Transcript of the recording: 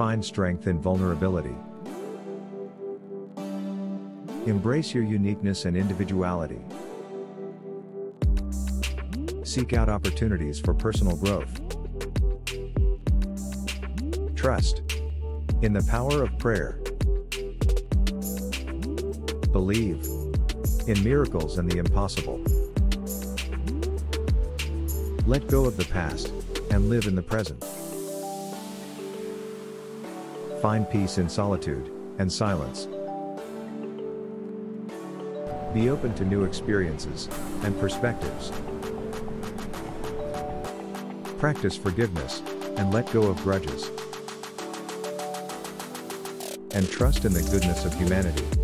Find strength in vulnerability. Embrace your uniqueness and individuality. Seek out opportunities for personal growth. Trust in the power of prayer. Believe in miracles and the impossible. Let go of the past and live in the present. Find peace in solitude and silence. Be open to new experiences and perspectives. Practice forgiveness and let go of grudges. And trust in the goodness of humanity.